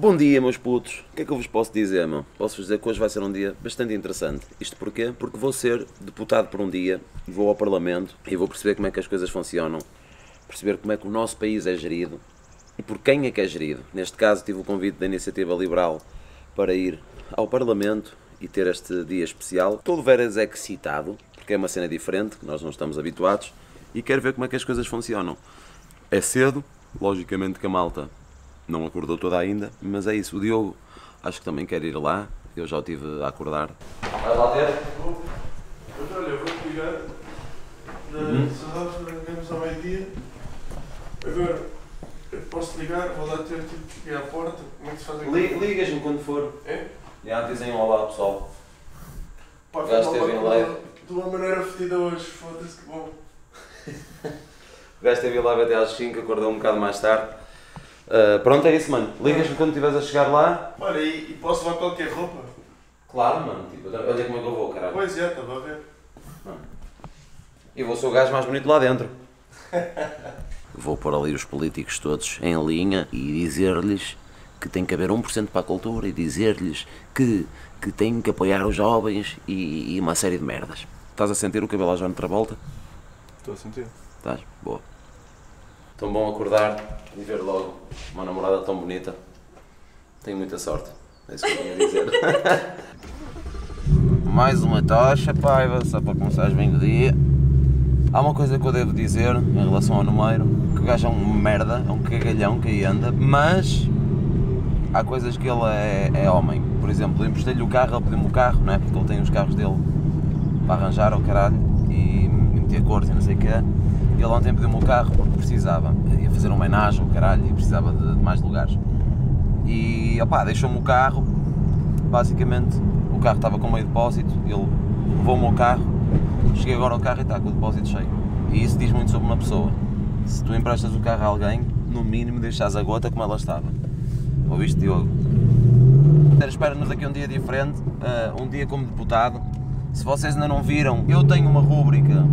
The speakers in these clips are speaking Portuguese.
Bom dia, meus putos. O que é que eu vos posso dizer, meu? Posso-vos dizer que hoje vai ser um dia bastante interessante. Isto porquê? Porque vou ser deputado por um dia, vou ao Parlamento e vou perceber como é que as coisas funcionam, perceber como é que o nosso país é gerido e por quem é que é gerido. Neste caso, tive o convite da Iniciativa Liberal para ir ao Parlamento e ter este dia especial. De veras excitado, porque é uma cena diferente, que nós não estamos habituados, e quero ver como é que as coisas funcionam. É cedo, logicamente que a malta não acordou toda ainda, mas é isso. O Diogo acho que também quer ir lá, eu já o tive a acordar. Vai lá ter? Mas olha, eu vou-te ligar. Uhum. Na saudades marcamos ao meio-dia. Agora, eu posso ligar, vou lá ter tipo que ir à porta. Como é que se faz aqui? Li- Ligas-me quando for. É? Já dizem um olá pessoal. Pá, O gajo foi esteve em live. De uma maneira fedida hoje, foda-se que bom. O gajo esteve lá até às 5, acordou um bocado mais tarde. Ah, pronto, é isso, mano. Ligas-me quando estiveres a chegar lá. Olha, e, e posso levar qualquer roupa? Claro, mano. Tipo, olha como é que eu vou, caralho. Pois é, estava a ver. E vou ser o gajo mais bonito lá dentro. Vou pôr ali os políticos todos em linha e dizer-lhes que tem que haver 1% para a cultura e dizer-lhes que, que tem que apoiar os jovens e, e uma série de merdas. Estás a sentir o cabelo à Joana Travolta? Estou a sentir. Estás? Boa. Tão bom acordar e ver logo uma namorada tão bonita. Tenho muita sorte. É isso que eu tinha a dizer. Mais uma tocha, paiva, só para começares bem o dia. Há uma coisa que eu devo dizer em relação ao número, que o gajo é um merda, é um cagalhão que aí anda, mas há coisas que ele é, é homem. Por exemplo, emprestei-lhe o carro, ele pediu-me o carro, não é? Porque ele tem os carros dele para arranjar ao caralho e, meter cores e não sei o quê. Ele ontem pediu-me o carro porque precisava. Ia fazer uma homenagem ao caralho e precisava de, de mais lugares. E opá, deixou-me o carro. Basicamente, o carro estava com meio depósito. Ele levou-me ao carro. Cheguei agora ao carro e está com o depósito cheio. E isso diz muito sobre uma pessoa. Se tu emprestas o carro a alguém, no mínimo deixas a gota como ela estava. Ouviste, Diogo? Espera-nos daqui um dia diferente, eh, um dia como deputado. Se vocês ainda não viram, eu tenho uma rúbrica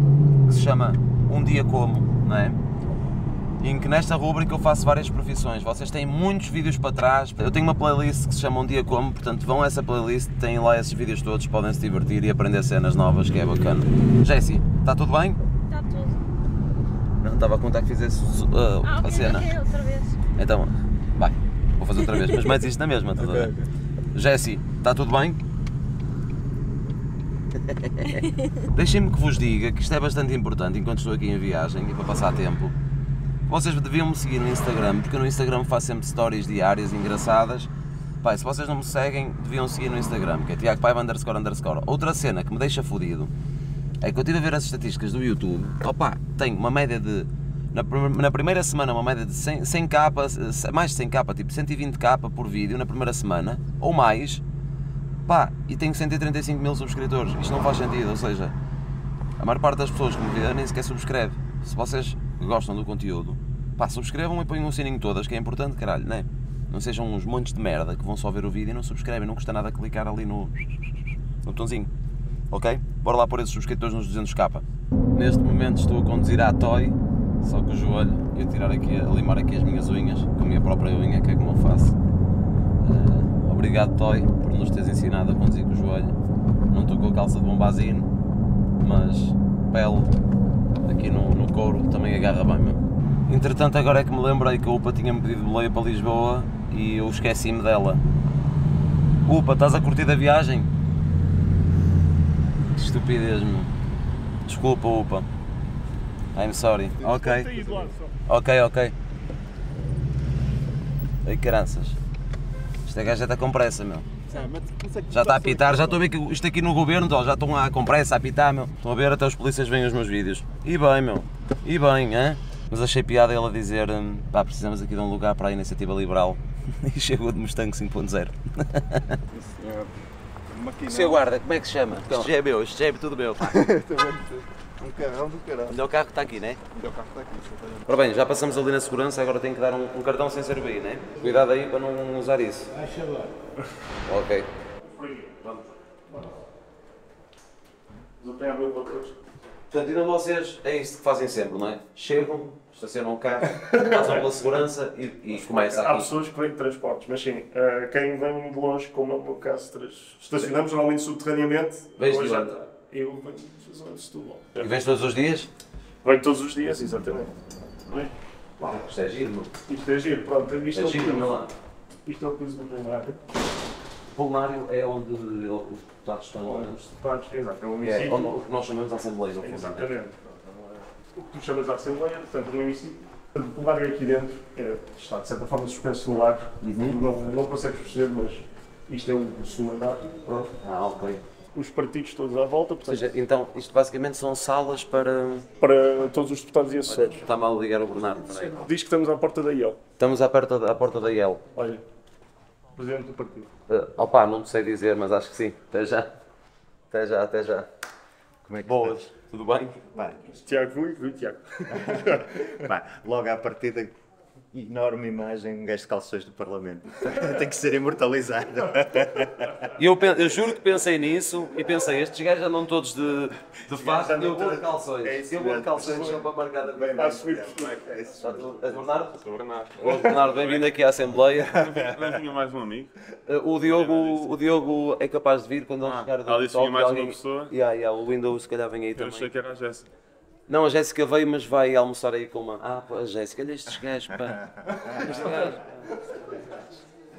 que se chama Um Dia Como, não é? Em que nesta rúbrica eu faço várias profissões. Vocês têm muitos vídeos para trás. Eu tenho uma playlist que se chama Um Dia Como, portanto vão a essa playlist, têm lá esses vídeos todos, podem se divertir e aprender cenas novas, que é bacana. Jessie, está tudo bem? Está tudo. Não estava a contar que fizesse uh, Ah, a ok, cena. ok, outra vez. Então, vai, vou fazer outra vez, mas metes isto na mesma, estás a ver? Jessie, está tudo bem? Deixem-me que vos diga que isto é bastante importante enquanto estou aqui em viagem e para passar tempo. Vocês deviam me seguir no Instagram, porque no Instagram faço sempre stories diárias engraçadas. Pai, se vocês não me seguem, deviam seguir no Instagram, que é Tiago Paiva underscore underscore. Outra cena que me deixa fodido é que eu estive a ver as estatísticas do YouTube. Opa, tem uma média de. Na, na primeira semana, uma média de 100, 100 capas, mais de 100 capas, tipo 120 capas por vídeo na primeira semana, ou mais. Pá, e tenho 135 mil subscritores. Isto não faz sentido, ou seja, a maior parte das pessoas que me vê nem sequer subscreve. Se vocês gostam do conteúdo, pá, subscrevam e ponham um sininho todas, que é importante, caralho, não é? Não sejam uns montes de merda que vão só ver o vídeo e não subscrevem, não custa nada clicar ali no, no botãozinho. Ok? Bora lá pôr esses subscritores nos 200k. Neste momento estou a conduzir à Toy, só com o joelho, e a tirar aqui, a limar aqui as minhas unhas, com a minha própria unha, que é como eu faço. Eh, obrigado Toy por nos teres ensinado a conduzir com o joelho. Não estou com a calça de bombazino, mas pele aqui no, no couro também agarra bem mesmo. Entretanto agora é que me lembrei que a UPA tinha-me pedido boleia para Lisboa e eu esqueci-me dela. UPA, estás a curtir a viagem? Que estupidez, meu. Desculpa, UPA. I'm sorry. Ok. Ok, ok. Ei, caranças. Esta gaja está com pressa, meu. Já está a apitar, já estou a ver que isto aqui no governo, já estão a com pressa a apitar, meu. Estão a ver até os polícias veem os meus vídeos. E bem, meu. E bem, hã? Mas achei piada ele a dizer, hum, pá, precisamos aqui de um lugar para a iniciativa liberal. E chegou de Mustang 5.0. Seu guarda, como é que se chama? Isto já é meu, isto já é tudo meu. Um carrão do caralho. O melhor carro que está aqui, não é? O carro está aqui, Ora bem, já passamos ali na segurança, agora tenho que dar um, um cartão sem servir, né? Cuidado aí para não usar isso. Ok. Vamos. Não tem a ver para todos. Portanto, então vocês, é isto que fazem sempre, não é? Chegam, estacionam o carro, passam pela segurança e, e começa Há aqui. pessoas que vêm de transportes, mas sim, eh, quem vem de longe, como é o meu caso, trans- estacionamos normalmente subterraneamente. Vens de onde? já- Eu venho de zona de Setúbal. E vens todos os dias? Venho todos os dias, exatamente. Bem, Isto é giro, meu. Isto é giro, pronto, isto é, É giro, não lá. isto é o que uso no plenário. É onde os deputados estão. Os deputados, exato, é um É, onde o que nós chamamos de Assembleia, não é? Exatamente. O que tu chamas de Assembleia, portanto, no hemiciclo. O plenário aqui dentro é, está, de certa forma, suspenso no ar. Uhum. Não, não consegues perceber, mas isto é o segundo andar. Pronto. Ah, ok. Os partidos todos à volta, Ou portanto, seja, então, isto basicamente são salas para. para todos os deputados e assessores. Está mal ligar o Bernardo. Diz que estamos à porta da IEL. Estamos à porta, da- à porta da IEL. Olha, presidente do partido. Uh, opa, não sei dizer, mas acho que sim. Até já. Até já, até já. Como é que Boas. Tudo bem? Pá, Tiago Rui, Rui Tiago. pá, logo à partida, enorme imagem, um gajo de calções do Parlamento. Tem que ser imortalizado. E eu, eu juro que pensei nisso e pensei, estes gajos andam todos de, de fato, eu vou de calções. É isso eu vou de calções só para marcar a Bem, Está a subir. é isso. Está tudo- És Bernardo? Sou Bernardo. Bernardo, bem-vindo aqui à Assembleia. Não tinha mais um amigo. Uh, O Diogo, o Diogo é capaz de vir quando ele Ah, chegar do ali tinha top, mais uma pessoa. Yeah, yeah, o Windows se calhar vem aí Eu também. achei que era a Jéssica. Não, a Jéssica veio, mas vai almoçar aí com uma. Ah, pô, a Jéssica, olha estes gajos, pá. Estes gajos.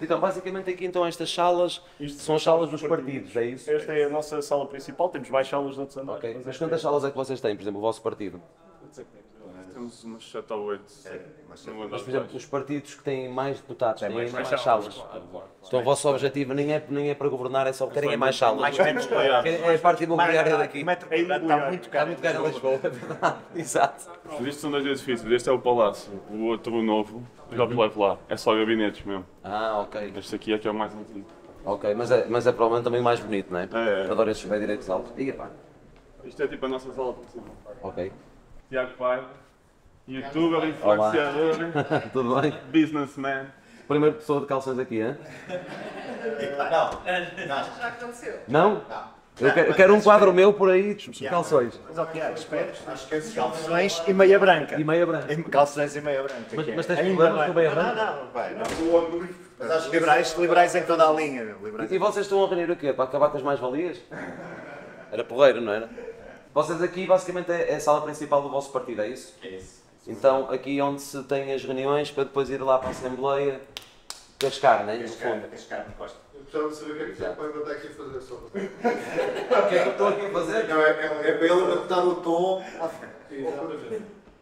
Então, basicamente aqui então estas salas Isto são as salas dos partidos, é isso? Esta é a nossa sala principal, temos mais salas de outros andares. Ok, mas mas quantas salas é que vocês têm, por exemplo, o vosso partido? Temos umas 7 ou 8. mas no Mas, andar por exemplo, os partidos que têm mais deputados têm mais mais, salas. salas. Então o vosso objetivo nem é, nem é para governar, é só querem é mais salas. Mais menos É a parte imobiliária daqui. É está imobiliário. muito Está caro. muito caro em Lisboa, é verdade. Exato. Mas isto são dois edifícios. Este é o Palácio. O outro, o novo, já vos levo lá. É só gabinetes mesmo. Ah, ok. Este aqui é que é o mais antigo. Ok, mas é, mas é provavelmente também o mais bonito, não é? É, é. Adoro estes pés direitos altos. Diga pá. Isto é tipo a nossa sala. Ok. Tiago Paiva, youtuber, influenciador, Tudo bem? businessman. Primeira pessoa de calções aqui, hein? Já aconteceu. Não? Eu quero, eu quero um quadro meu por aí de calções. Mas, Tiago, espera. Calções e meia branca. E meia branca. E Calções e meia branca. Mas- que é. mas tens Ainda problemas bem. com meia branca? Não, não, vai, não. Mas acho que liberais, liberais em toda a linha, meu. Liberais. E vocês estão a reunir o quê? Para acabar com as mais-valias? Era porreiro, não era? Vocês aqui basicamente é é a sala principal do vosso partido, é isso? É isso. Então aqui é onde se tem as reuniões para depois ir lá para a Assembleia cascar, não é? No fundo. Cascar, Costa. Eu precisava de saber o que é que o Paiva está aqui a fazer só. O que é que eu estou aqui a fazer? Não, é, é, é para ele adaptar o tom.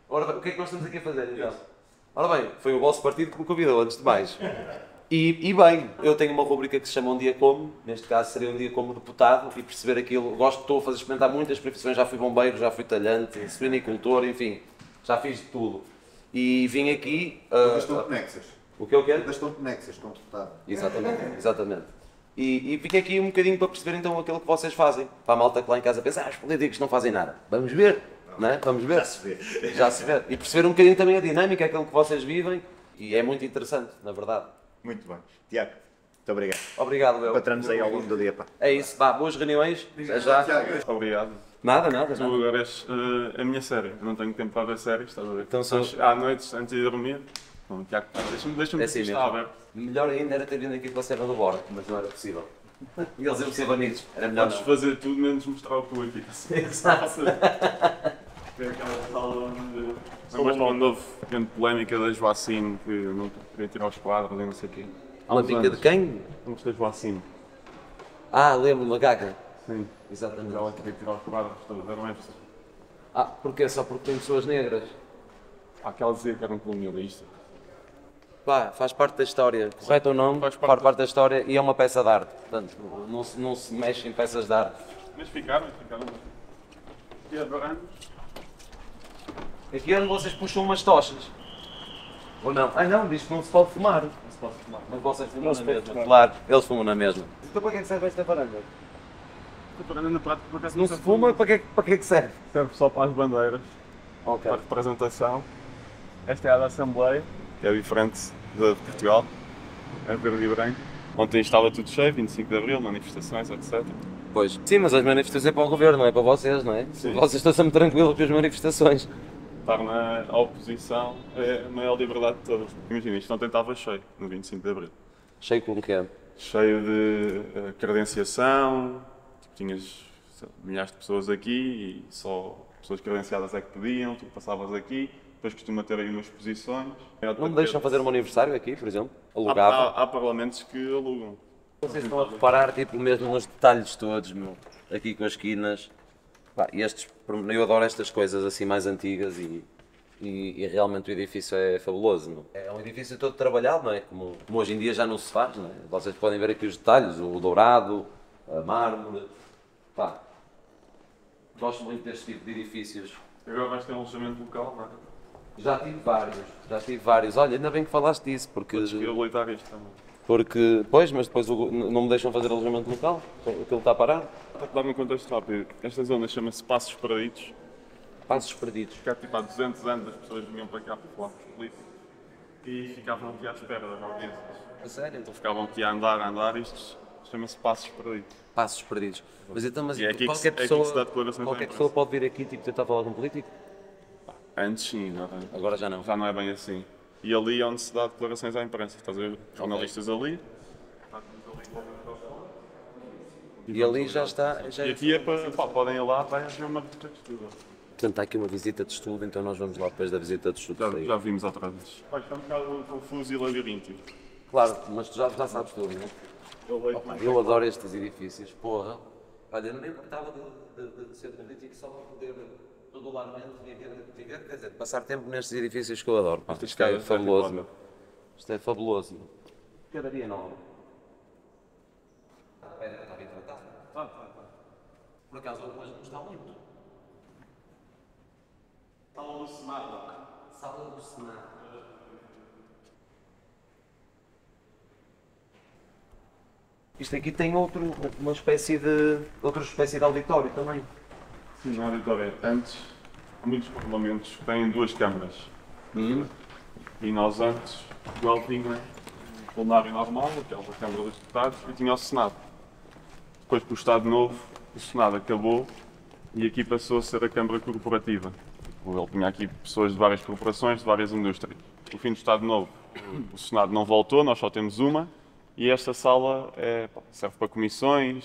Ora bem, o que é que nós estamos aqui a fazer então? Ora bem, foi o vosso partido que me convidou, antes de mais. E, e bem, eu tenho uma rubrica que se chama Um Dia Como, neste caso seria um dia como deputado, e perceber aquilo. Gosto, estou a fazer experimentar muitas profissões, já fui bombeiro, já fui talhante, suinicultor, enfim, já fiz de tudo. E vim aqui. Todas ah, estão conexas. o que eu quero? Estão conexas, estão deputado. Exatamente, exatamente. E, e fiquei aqui um bocadinho para perceber então aquilo que vocês fazem. Para a malta que lá em casa pensa, ah, os políticos não fazem nada. Vamos ver, não é? Vamos ver. Já se vê. Já se vê. E perceber um bocadinho também a dinâmica, aquilo que vocês vivem. E é muito interessante, na verdade. Muito bem. Tiago, muito obrigado. Obrigado, eu. Encontramos aí ao longo do dia, pá. É isso, vá, boas reuniões. Até já. Obrigado. Nada, nada. Tu nada. agora és eh, a minha série. Eu não tenho tempo para ver séries, estás a ver? Então sou- Mas, À noite, antes de dormir, bom, Tiago, deixa-me deixa É assim estar aberto. Melhor ainda era ter vindo aqui com a Serra do Bora, mas não era possível. E eles iam ser banidos. Era melhor Podes não. fazer tudo menos mostrar o cu aqui. Exato. É aquela sala onde. Quando houve grande polémica da Joacine que não queria tirar os quadros e não sei o quê? Há Uma uns pica anos. de quem? Vamos ter Joacine. Ah, lembro-me, Magaga. Sim. Exatamente. Ela queria tirar os quadros todos, estes. Ah, porquê? Só porque tem pessoas negras? Há aquela dizia que era um colonialista. Pá, faz parte da história. Correto ou não? Faz Faz parte parte, da história e é uma peça de arte. Portanto, não se, não se mexe em peças de arte. Mas ficaram, ficaram. E adoramos. Aqui é onde vocês puxam umas tochas. Ou não? Ah não, diz que não se pode fumar. Não se pode fumar. Mas vocês fumam Não na mesma. Claro, eles fumam na mesma. Então para que é que serve esta varanda? Preparando na prática, por acaso Não se fuma, para que, para que é que serve? Serve só para as bandeiras, Ok. para a representação. Esta é a da Assembleia, que é diferente da de Portugal. É verde e branco. Ontem estava tudo cheio, 25 de Abril, manifestações, etc. Pois. Sim, mas as manifestações é para o governo, não é para vocês, não é? Sim. Vocês estão sempre tranquilos com as manifestações. Estar na oposição é a maior liberdade de todas. Imagina, isto ontem estava cheio, no 25 de Abril. Cheio com o que é. Cheio de eh, credenciação, tinhas lá, milhares de pessoas aqui e só pessoas credenciadas é que podiam, tu passavas aqui, depois costuma ter aí umas posições. Não me deixam fazer um aniversário aqui, por exemplo? Há, Alugava. há, há parlamentos que alugam. Vocês estão a reparar, tipo, mesmo nos detalhes todos, meu. Aqui com as esquinas. Pá, e estes, eu adoro estas coisas assim mais antigas e, e, e realmente o edifício é fabuloso, meu. É um edifício todo trabalhado, não é? Como, como hoje em dia já não se faz, não é? Vocês podem ver aqui os detalhes, o dourado, a mármore. Pá, gosto muito deste tipo de edifícios. Agora vais ter um alojamento local, não é? Já tive vários, já tive vários. Olha, ainda bem que falaste disso, porque... Podes habilitar isto também. Porque, pois, mas depois o- não me deixam fazer alojamento local, aquilo está parado. Para dar-me um contexto rápido, esta zona chama-se Passos Perdidos. Passos perdidos. Cá, tipo, há 200 anos as pessoas vinham para cá para falar com os políticos e ficavam aqui à espera das audiências. A sério? Então ficavam aqui a andar, a andar, isto chama-se Passos Perdidos. Passos perdidos. Mas então, mas E é qualquer é que pessoa, à qualquer pessoa pode vir aqui tipo, tentar falar com um político? Antes sim, não, Agora já não. já não é bem assim. E ali é onde se dá declarações à imprensa. Estás a ver? Jornalistas ali. E ali já está. Já E aqui é para. Pá, podem ir lá, vai haver uma visita de estudo. Portanto, está aqui uma visita de estudo, então nós vamos lá depois da visita de estudo. Já, já vimos outra vez. Vai ficar um bocado confuso e labiríntico. Claro, mas tu já, já sabes tudo, não é? Mais. Eu adoro estes edifícios, porra. Olha, nem me importava de, de, de ser político só para poder regularmente viver, viver, quer dizer, passar tempo nestes edifícios que eu adoro. Pá. Isto é casas fabuloso. Isto é fabuloso. meu. Cadaria nova. A pedra está bem tratada. Por acaso hoje não está muito. Sala do Senado. Sala do Senado. Isto aqui tem outro, uma espécie de. outra espécie de auditório também. Sim, no auditório. Antes, muitos parlamentos têm duas câmaras. E nós antes, igual tinha o plenário normal, aquela Câmara dos Deputados, e tinha o Senado. Depois, com o Estado Novo, o Senado acabou e aqui passou a ser a Câmara Corporativa. Ele tinha aqui pessoas de várias corporações, de várias indústrias. No fim do Estado Novo, o Senado não voltou, nós só temos uma, e esta sala é, serve para comissões,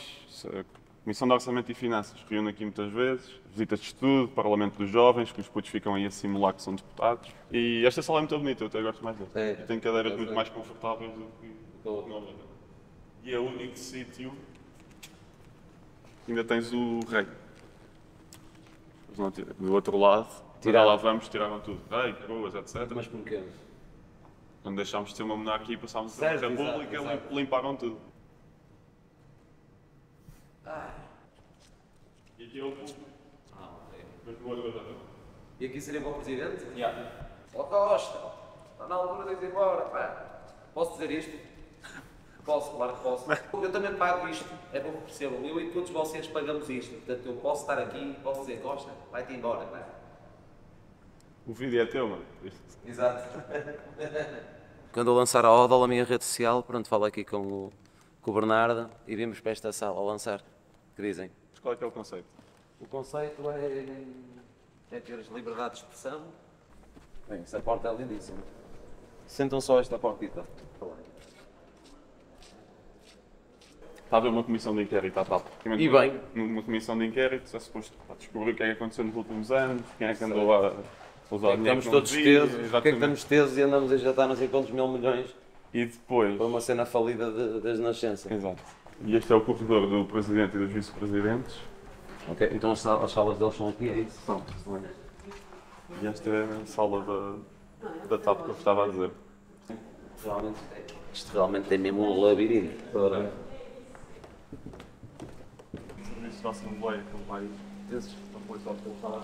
Comissão de Orçamento e Finanças, reúne aqui muitas vezes, visitas de estudo, Parlamento dos Jovens, que os putos ficam aí a simular que são deputados. E esta sala é muito bonita, eu até gosto mais dela. É. E tem cadeiras É, muito é. mais confortáveis do que Tô. não. E é o único sítio que ainda tens o rei. Não. Do outro lado, Tiraram. lá vamos, tiraram tudo. Rei, coroas, etc. Mas porquê? Quando deixámos de ter uma monarquia e passámos a ter uma república, exato, exato. lim- limparam tudo. E aqui é o público. Mas no outro lado. E aqui seria para o Presidente? Yeah. Ó Costa, está na altura de ir embora, pá. Posso dizer isto? Posso, claro que posso. Eu também pago isto, é bom que percebam. Eu e todos vocês pagamos isto. Portanto, eu posso estar aqui, posso dizer Costa, vai-te embora, pá. O vídeo é teu, mano. Exato. Quando eu lançar a Oda, a minha rede social, pronto, falo aqui com o, com o Bernardo e vimos para esta sala a lançar. que dizem? Mas qual é que é o conceito? O conceito é, é ter as liberdades de expressão. Bem, essa porta é lindíssima. Sentam só esta portita. Está a haver uma comissão de inquérito à TAP. E bem. Numa comissão de inquérito é suposto descobrir o que é que aconteceu nos últimos anos, quem é que andou a dinheiro Estamos que não todos tesos. É que exatamente. estamos tesos e andamos a injetar não sei quantos mil milhões? E depois. Foi uma cena falida de- desde nascença. Exato. E este é o corredor do presidente e dos vice-presidentes. Ok, então as, sal- as salas deles são aqui, é isso? São. E esta é a sala da, da TAP que eu estava a dizer. Realmente, é- isto realmente é mesmo um labirinto. Ora, Serviço da Assembleia, que vai desses apoios ao deputado.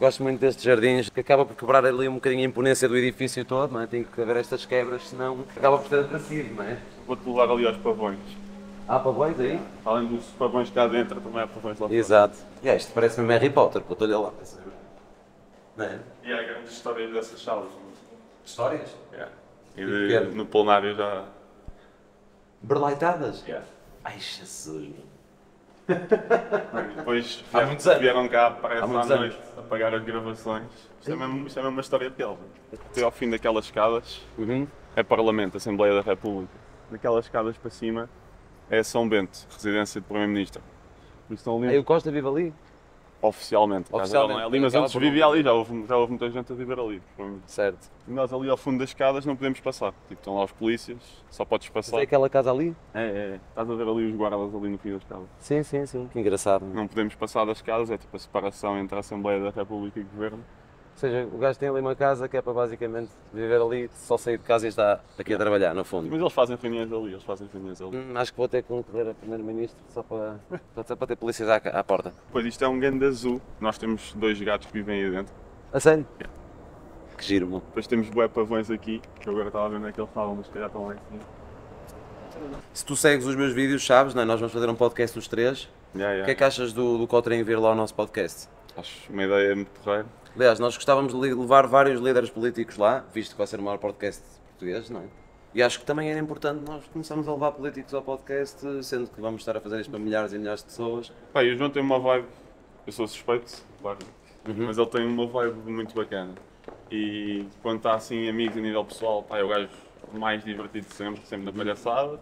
Gosto muito destes jardins, que acaba por quebrar ali um bocadinho a imponência do edifício todo, não é? Tem que haver estas quebras, senão acaba por ser atrativo, não é? Vou-te levar ali aos pavões. Há pavões aí? Além dos pavões cá dentro, também há pavões lá fora. Exato. É, isto parece mesmo Harry Potter, eu estou-lhe lá. Não é? E há grandes histórias dessas salas. Histórias? Yeah. E era? de, no plenário já. Berlaitadas? Yeah. Ai, Jesus. E depois Há vieram, muitos anos. vieram cá, parece Há à muitos noite, a pagar as gravações. Isto é, mesmo, isto é mesmo uma história real. Até ao fim daquelas escadas Uhum. é Parlamento, Assembleia da República. Daquelas escadas para cima é São Bento, residência do Primeiro-Ministro. Estão ali Aí o Costa vive ali? Oficialmente. Oficialmente, não é ali, mas antes vivia ali, já houve, já houve muita gente a viver ali. Certo. E nós ali ao fundo das escadas não podemos passar. Tipo, estão lá os polícias, só podes Mas passar. é aquela casa ali? É, é, é. Estás a ver ali os guardas ali no fim da escada. Sim, sim, sim. Que engraçado. Não podemos passar das escadas, é tipo a separação entre a Assembleia da República e o Governo. Ou seja, o gajo tem ali uma casa que é para basicamente viver ali, só sair de casa e está aqui a trabalhar, no fundo. Mas eles fazem reuniões ali, eles fazem reuniões ali. Hum, acho que vou ter que concorrer a Primeiro-Ministro só para, só para ter polícias à, à porta. Depois isto é um grande azul, nós temos dois gatos que vivem aí dentro. A sério? Que giro, meu. Depois temos bué pavões aqui, que eu agora estava a ver onde é que eles estavam, mas se calhar estão lá em cima. Se tu segues os meus vídeos, sabes, não é? Nós vamos fazer um podcast os três. Yeah, O yeah. que é que achas do, do Cotrim vir lá ao nosso podcast? Acho uma ideia muito porreira. Aliás, nós gostávamos de levar vários líderes políticos lá, visto que vai ser o maior podcast português, não é? E acho que também era importante nós começarmos a levar políticos ao podcast, sendo que vamos estar a fazer isto para milhares e milhares de pessoas. Pá, e o João tem uma vibe, eu sou suspeito, claro, Uhum. mas ele tem uma vibe muito bacana. E quando está assim, amigos a nível pessoal, pá, é o gajo mais divertido sempre, sempre na palhaçada.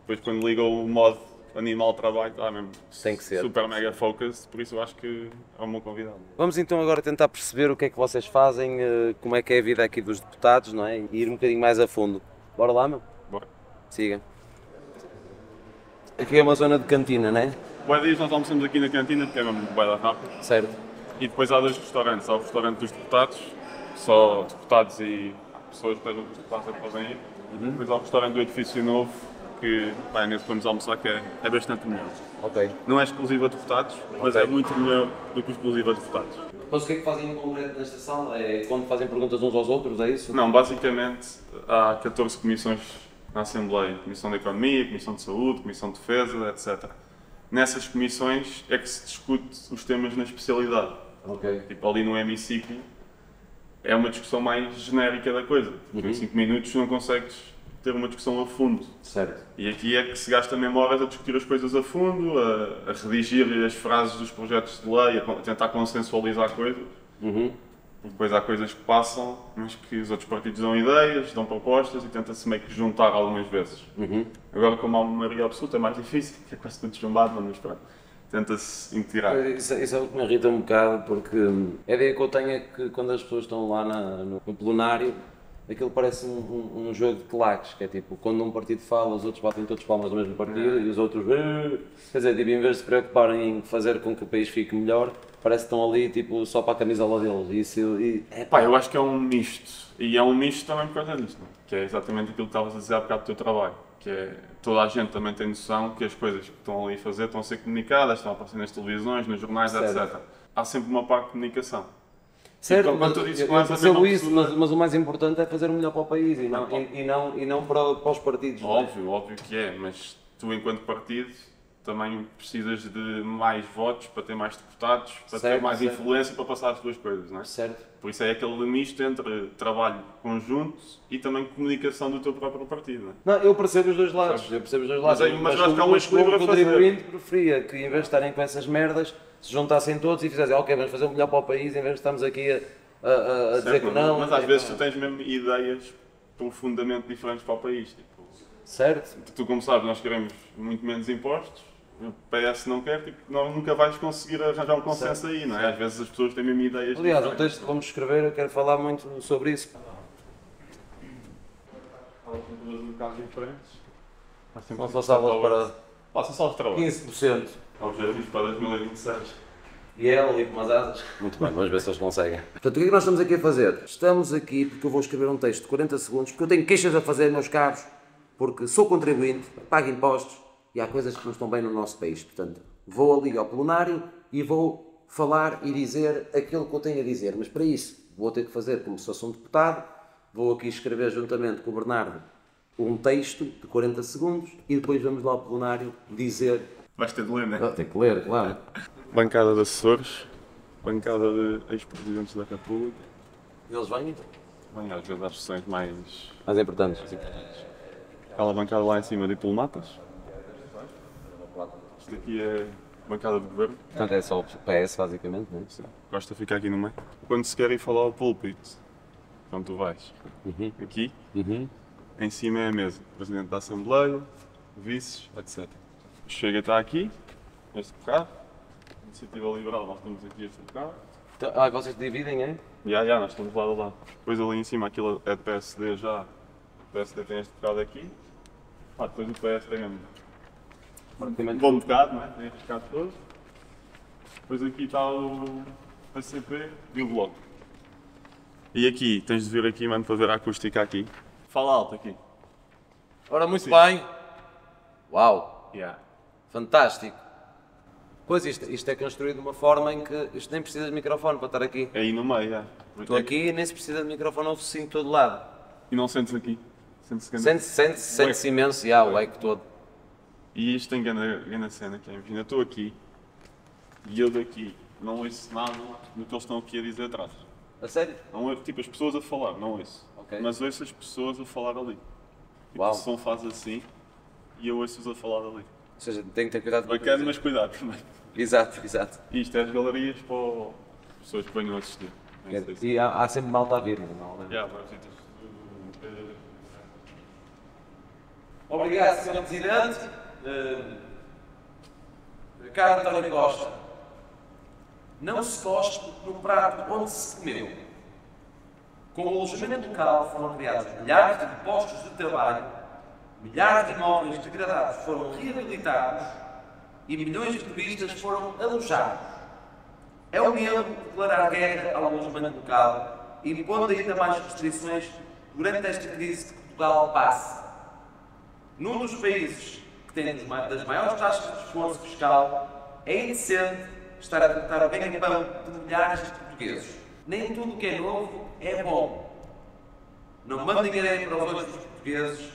Depois quando liga o modo animal trabalho, está mesmo Tem que ser. super mega focus, por isso eu acho que é um bom convidado. Vamos então agora tentar perceber o que é que vocês fazem, eh, como é que é a vida aqui dos deputados, não é? E ir um bocadinho mais a fundo. Bora lá, meu? Bora. Siga. Aqui é uma zona de cantina, não é? Boa dias, nós almoçamos aqui na cantina, porque é mesmo da rápido. Certo. E depois há dois restaurantes. Há o restaurante dos deputados, só deputados e pessoas que estejam dos deputados é que podem ir. Uhum. Depois há o restaurante do edifício novo, que pá, nesse vamos almoçar, que é, é bastante melhor. Ok. Não é exclusivo a deputados, mas Ok. é muito melhor do que exclusivo a deputados. Mas o que é que fazem em concreto nesta sala? É quando fazem perguntas uns aos outros, é isso? Não, basicamente há 14 comissões na Assembleia. Comissão de Economia, Comissão de Saúde, Comissão de Defesa, etc. Nessas comissões é que se discute os temas na especialidade. Ok. Tipo, ali no hemiciclo é uma discussão mais genérica da coisa. Porque em 5 minutos não consegues ter uma discussão a fundo. Certo. E aqui é que se gasta mesmo horas a discutir as coisas a fundo, a, a redigir as frases dos projetos de lei, a, tentar consensualizar coisas. Uhum. Porque Depois há coisas que passam, mas que os outros partidos dão ideias, dão propostas e tenta-se meio que juntar algumas vezes. Uhum. Agora, como há uma maioria absoluta, é mais difícil, é quase tudo chumbado, mas pronto. Tenta-se integrar. Isso, isso é o que me irrita um bocado, porque hum, a ideia que eu tenho é que quando as pessoas estão lá na- no plenário, aquilo parece um, um- um jogo de claques, que é tipo, quando um partido fala, os outros batem todos palmas do mesmo partido e os outros. "Eh". Quer dizer, tipo, em vez de se preocuparem em fazer com que o país fique melhor, parece que estão ali tipo, só para a camisola deles. E Isso, e, é, Pá, eu acho que é um misto. E é um misto também por causa disto, não é? que é exatamente aquilo que estavas a dizer há bocado do teu trabalho. Que é toda a gente também tem noção que as coisas que estão ali a fazer estão a ser comunicadas, estão a aparecer nas televisões, nos jornais, Certo. etc. Há sempre uma parte de comunicação. Certo, mas, dizes percebo isso, mas, mas o mais importante é fazer o melhor para o país e não, e, e não, e não para, para os partidos. é? Óbvio, óbvio que é, mas tu enquanto partido também precisas de mais votos para ter mais deputados, para Certo, ter mais certo. influência para passar as tuas coisas, não é? Certo. Por isso é aquele misto entre trabalho conjunto e também comunicação do teu próprio partido, não é? Não, eu percebo os dois lados, eu percebo os dois lados. Mas mas eu acho que há um mas equilíbrio a fazer. preferia que em vez de estarem com essas merdas, se juntassem todos e fizessem, ok, vamos fazer o melhor para o país, em vez de estarmos aqui a, a- a- dizer Certo? que não. Mas às é, vezes tu tens mesmo ideias profundamente diferentes para o país. Tipo, Certo? tu, como sabes, nós queremos muito menos impostos. O PS não quer, tipo, não, nunca vais conseguir arranjar um consenso aí, não é? Às vezes as pessoas têm mesmo ideias Aliás, o texto que vamos escrever, eu quero falar muito sobre isso. Elas são duas bocado diferentes. Não só salas para Passa só de trabalho. 15%. Objetivos para 2026. E ela ali com umas asas. Muito bem, vamos ver se eles conseguem. Portanto, o que é que nós estamos aqui a fazer? Estamos aqui porque eu vou escrever um texto de 40 segundos, porque eu tenho queixas a fazer, meus caros, porque sou contribuinte, pago impostos e há coisas que não estão bem no nosso país. Portanto, vou ali ao plenário e vou falar e dizer aquilo que eu tenho a dizer. Mas para isso, vou ter que fazer como se fosse um deputado, vou aqui escrever juntamente com o Bernardo um texto de 40 segundos e depois vamos lá ao plenário dizer. Vais ter de ler, não é? Ah, tem que ler, claro. Bancada de assessores, bancada de ex-presidentes da República. Eles vêm? Bem, às vezes às sessões mais Mais importantes. Aquela bancada lá em cima, diplomatas. Isto aqui é bancada de governo. Portanto, é só o PS, basicamente, não é? Gosta de ficar aqui no meio. Quando se quer ir falar ao púlpito, então tu vais Uhum. aqui, Uhum. em cima é a mesa. Presidente da Assembleia, vices, etc. Chega está aqui, este bocado. Iniciativa Liberal, nós estamos aqui este bocado. Então, ah, vocês dividem, é? Já, já, nós estamos lado a lado. Depois ali em cima aquilo é de PSD já. O PSD tem este bocado aqui. Ah, depois o PS tem um bom bocado, não é? Tem este bocado todo. Depois aqui está o ACP e o Bloco. E aqui, tens de vir aqui, mano, para ver a acústica aqui. Fala alto aqui. Ora, muito bem. Uau, Yeah. Fantástico. Pois isto, isto é construído de uma forma em que isto nem precisa de microfone para estar aqui. É aí no meio, já. Estou aqui e nem se precisa de microfone, ouve-se sim de todo lado. E não sentes aqui. Sente-se sente sente imenso, e há o eco todo. E isto tem grande, grande cena, que é, imagina, eu estou aqui e eu daqui não ouço nada do que eles estão aqui a dizer atrás. A sério? Não ouço, tipo, as pessoas a falar, não ouço. Ok. Mas ouço as pessoas a falar ali. Tipo, Uau. o som faz assim e eu ouço-os a falar ali. Ou seja, tem que ter cuidado com Bacana, mas cuidado também. Exato, exato. E isto é as galerias para as pessoas que venham assistir. É. E há, há sempre malta a vir, não é? Yeah, eh, Obrigado, Sr. Presidente. Uh, Ricardo António Costa. Não se gosta no prato onde se comeu. Com o alojamento local foram criados milhares de postos de trabalho, milhares de imóveis degradados foram reabilitados e milhões de turistas foram alojados. É o mesmo declarar guerra ao alojamento local, impondo ainda mais restrições durante esta crise que Portugal passa. Num dos países que tem dos das maiores taxas de esforço fiscal, é indecente estar a tratar o ganha-pão de milhares de portugueses. Nem tudo o que é novo é bom. Não mandem dinheiro para os outros portugueses,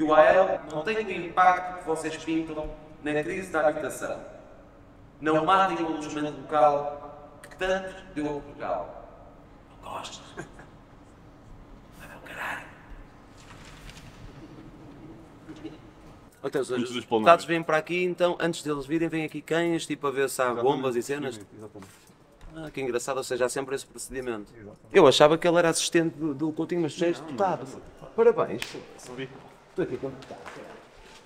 porque o AEL não tem o impacto que vocês pintam na crise da habitação. Não matem o alojamento local que tanto deu a Portugal. Não gostas? Vai para o caralho. Então, os deputados vêm para aqui, então, antes deles virem, vêm aqui cães, tipo a ver se há bombas e cenas. Ah, que engraçado, ou seja, há sempre esse procedimento. Eu achava que ele era assistente do, do Coutinho, mas tu és deputado. Parabéns. Estou aqui com.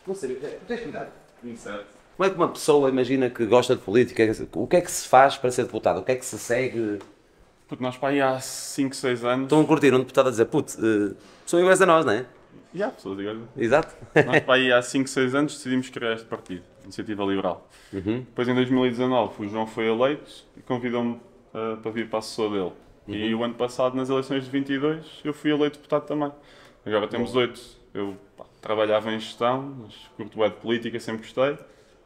Não sei, tu tens cuidado. 27. Como é que uma pessoa imagina que gosta de política? O que é que se faz para ser deputado? O que é que se segue? Porque nós para aí há 5, 6 anos. Estão a curtir um deputado a dizer, putz, eh, são iguais a nós, não é? E há pessoas iguais. Exato. Nós para aí há 5, 6 anos decidimos criar este partido, Iniciativa Liberal. Depois em 2019 o João foi eleito e convidou-me uh, para vir para assessor dele. E o ano passado, nas eleições de 22, eu fui eleito deputado também. Agora temos oito. Eu trabalhava em gestão, mas curto bué de política, sempre gostei.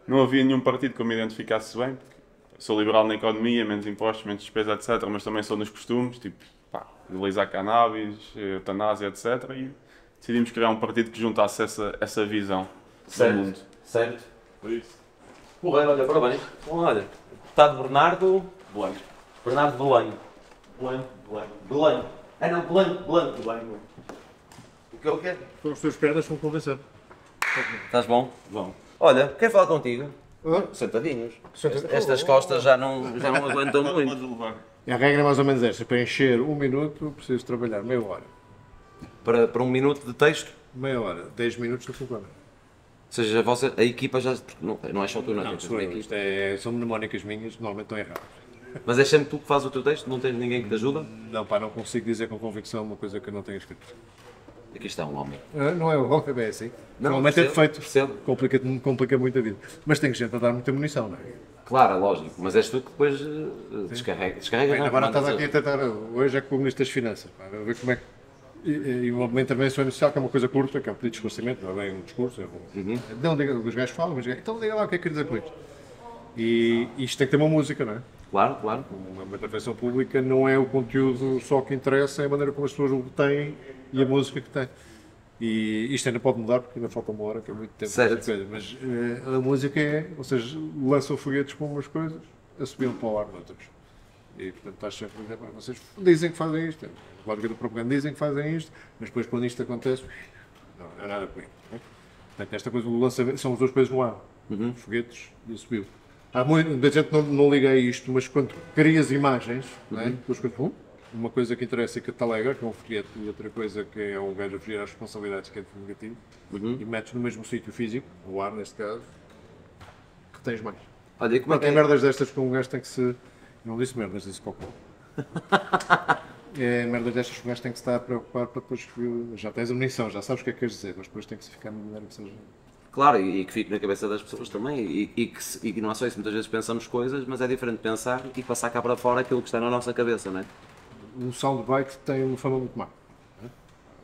Não havia nenhum partido que eu me identificasse bem, porque sou liberal na economia, menos impostos, menos despesa, etc. Mas também sou nos costumes, tipo, pá, legalizar cannabis, eutanásia, etc. E decidimos criar um partido que juntasse essa, essa visão do mundo. Certo. Por isso, Porra, olha, parabéns. Bom, olha, deputado Bernardo. Belém. Bernardo Belém. Belém, Belém. Belém. Ah não, Belém, Belém. Belém. Que é o quê? Foram as tuas pernas que me convenceram. Estás bom? Bom. Olha, quero falar contigo. Ah, Sentadinhos. Senta- Estas costas já não, já não aguentam muito. A regra é mais ou menos esta. Para encher um minuto, preciso trabalhar meia hora. Para, para um minuto de texto. Meia hora. 10 minutos do programa. Ou seja, a, vossa, a equipa já. Não, não é só tu, não, Não, tens sou eu. equipa. Isto é, são mnemónicas minhas, normalmente estão erradas. Mas é sempre tu que fazes o teu texto? Não tens ninguém que te ajuda? Não, pá, não consigo dizer com convicção uma coisa que eu não tenho escrito. Aqui está um homem. Ah, Não é o é bem assim. Não, Normalmente é defeito. percebo. Complica, complica muito a vida. Mas tem gente a dar muita munição, não é? Claro, é lógico. Mas és tu que depois eh, descarrega. Descarrega Bem, agora estás aqui a tentar, hoje é com o Ministro das Finanças, pá, a ver como é que. E, e uma, intervenção inicial que é uma coisa curta, que é um pedido de esclarecimento, não é bem um discurso. É um, Não, diga, os gajos falam, mas então diga lá o que é que quer dizer com isto. E isto tem que ter uma música, não é? Claro, claro. Uma, uma intervenção pública não é o conteúdo só que interessa, é a maneira como as pessoas o têm e a música que tem. E isto ainda pode mudar, porque ainda falta uma hora, que é muito tempo. Certo. coisa. Mas eh, a música é, ou seja, lançam foguetes para umas coisas, assobiam para o ar noutras. E portanto estás sempre a dizer, "Pá, vocês dizem que fazem isto, a lógica da propaganda dizem que fazem isto, mas depois quando isto acontece, não, há nada com isso. é? Portanto, esta coisa do lançamento, são as duas coisas no ar. foguetes, e subiu. Há muita gente não, não liga a isto, mas quando crias imagens, é? Duas coisas, um, uma coisa que interessa é que te alegra, que é um foguete, e outra coisa que é um gajo a fugir às responsabilidades, que é negativo, e metes no mesmo sítio físico, no ar neste caso, que tens mais. Olha, e como é que Tem é? merdas destas que um gajo tem que se. Não disse merdas, disse cocô. É merdas destas que um gajo tem que se estar a preocupar para depois. Já tens a munição, já sabes o que é que queres dizer, mas depois tem que se ficar na maneira que seja. Claro, e, que fique na cabeça das pessoas também, e, e que, e que não é só isso, muitas vezes pensamos coisas, mas é diferente pensar e passar cá para fora aquilo que está na nossa cabeça, não é? Um soundbite tem uma fama muito má. né?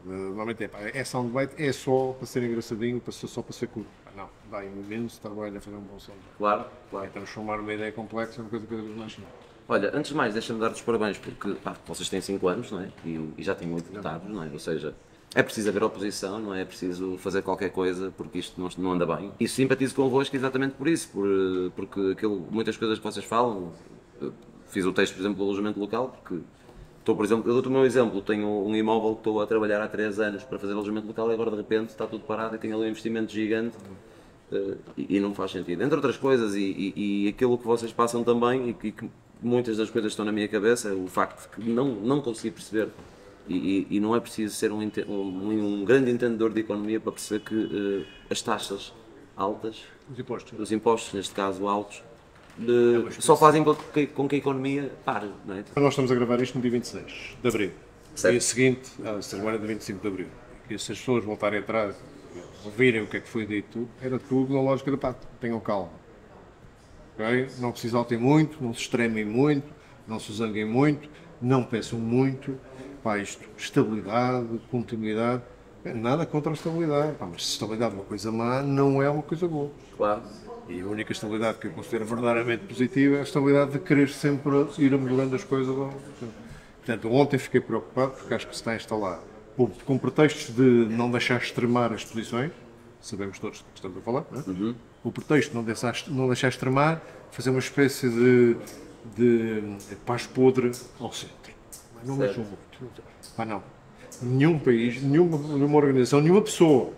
Normalmente é, é soundbite, é só para ser engraçadinho, para ser, só para ser curto. Não, dá imenso trabalho a fazer um bom soundbite. Claro, claro. É transformar uma ideia complexa numa coisa cada vez mais simples. Olha, antes de mais, deixa-me dar-vos parabéns porque pá, vocês têm 5 anos não é? e, e já têm 8 deputados, não é? ou seja, é preciso haver oposição, não é? É preciso fazer qualquer coisa porque isto não, não anda bem. E simpatizo convosco exatamente por isso, por, porque aquilo, muitas coisas que vocês falam, fiz o texto, por exemplo, do alojamento local, porque estou, por exemplo, eu dou-te o meu exemplo, tenho um imóvel que estou a trabalhar há 3 anos para fazer alojamento local e agora de repente está tudo parado e tenho ali um investimento gigante. Uh, e, e não faz sentido. Entre outras coisas, e, e- e aquilo que vocês passam também, e que, que muitas das coisas estão na minha cabeça, é o facto de que não, não consegui perceber. E, não é preciso ser um, um- um grande entendedor de economia para perceber que uh, as taxas altas, Os impostos. os impostos, neste caso altos, uh, só fazem com que, com que a economia pare. Não é? Nós estamos a gravar isto no dia 26 de Abril. Certo. Dia seguinte, à semana de 25 de Abril. E se as pessoas voltarem atrás, ouvirem o que é que foi dito, era tudo na lógica da pátria. Tenham calma. Ok? Não se exaltem muito, não se extremem muito, não se zanguem muito, não peçam muito. Pá, isto, estabilidade, continuidade. É, Nada contra a estabilidade. Pá, mas estabilidade é uma coisa má, não é uma coisa boa. Claro. E a única estabilidade que eu considero verdadeiramente positiva é a estabilidade de querer sempre ir melhorando as coisas. Portanto, ontem fiquei preocupado porque acho que se está a instalar, com, com pretextos de não deixar extremar as posições, sabemos todos do que estamos a falar, é? o pretexto de não deixar, não deixar extremar, fazer uma espécie de, de, de paz podre ao centro. Mas não mexam muito. Pá, não. Nenhum país, nenhuma, nenhuma organização, nenhuma pessoa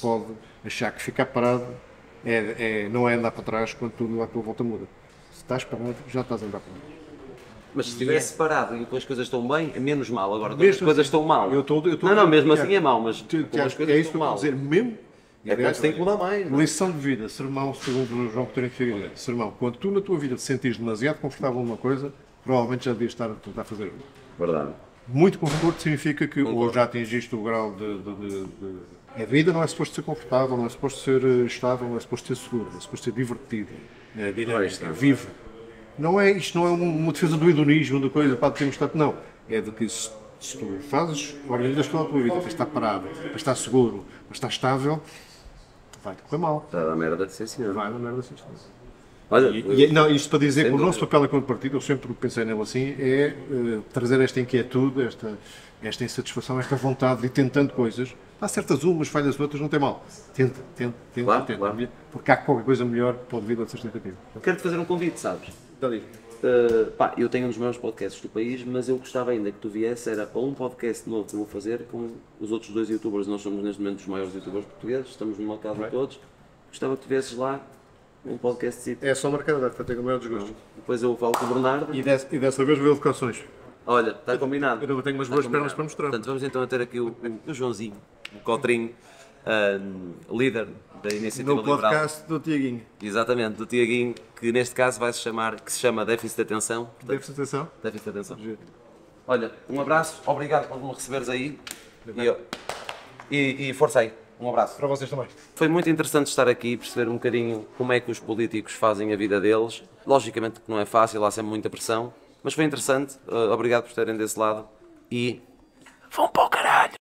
pode achar que ficar parado é, é- não é andar para trás quando tudo à tua volta muda. Se estás parado, já estás a andar para trás. Mas se estivesse separado e depois as coisas estão bem, é menos mal. Agora, quando as Mesmo coisas assim, estão mal. eu estou- eu estou- não, não, mesmo assim é mau, mas Tu- quando as coisas é isso que estão mal. dizer, mesmo. É quando se tem que mudar mais. não é? Lição de vida, sermão, segundo o João Coutinho Figueiredo. Sermão, quando tu na tua vida te sentires demasiado confortável numa coisa, provavelmente já devias estar a tentar fazer outra. Verdade. Muito conforto significa que ou já atingiste o grau de, de- de- de- A vida não é suposto ser confortável, não é suposto ser eh, estável, não é suposto ser seguro, é suposto ser divertido, é dinâmico, é vivo. Não é, isto não é um- uma defesa do hedonismo, da coisa, para termos tanto, não. É de que se, se tu fazes, organizas toda a tua vida para estar parado, para estar seguro, para estar estável, vai-te correr mal. Está a dar merda, sim senhor. Vai na merda assim. Olha, E, não, isto para dizer que o nosso papel enquanto partido, eu sempre pensei nele assim, é eh, trazer esta inquietude, esta, esta insatisfação, esta vontade de ir tentando coisas. Há certas umas, falhas outras, não tem mal. Tenta, tenta, tenta, Claro, tenta. claro. Porque há qualquer coisa melhor que pode vir dessas tentativas. quero-te fazer um convite, sabes? Então diz. Uh, pá, eu tenho um dos maiores podcasts do país, mas eu gostava ainda que tu viesse, era um podcast novo que eu vou fazer com os outros dois youtubers, nós somos neste momento os maiores youtubers portugueses, estamos numa casa todos, gostava que tu viesses lá, um podcast É só marcar a data, tenho o maior desgosto. depois eu falo com o Bernardo, E, dessa, e dessa vez vou educações. olha, está combinado. Eu tenho umas boas combinado. pernas para mostrar. Portanto, vamos então a ter aqui o, o- o Joãozinho, um, líder da Iniciativa No Liberal. podcast do Tiaguinho. Exatamente, do Tiaguinho, que neste caso vai se chamar, que se chama Déficit de Atenção. Portanto, Deve-se atenção. Déficit de atenção. Olha, um abraço, obrigado por me receberes aí. E, e, e força aí, um abraço. Para vocês também. Foi muito interessante estar aqui e perceber um bocadinho como é que os políticos fazem a vida deles. Logicamente que não é fácil, há sempre muita pressão, mas foi interessante. Uh, obrigado por estarem desse lado e. Vão para o caralho!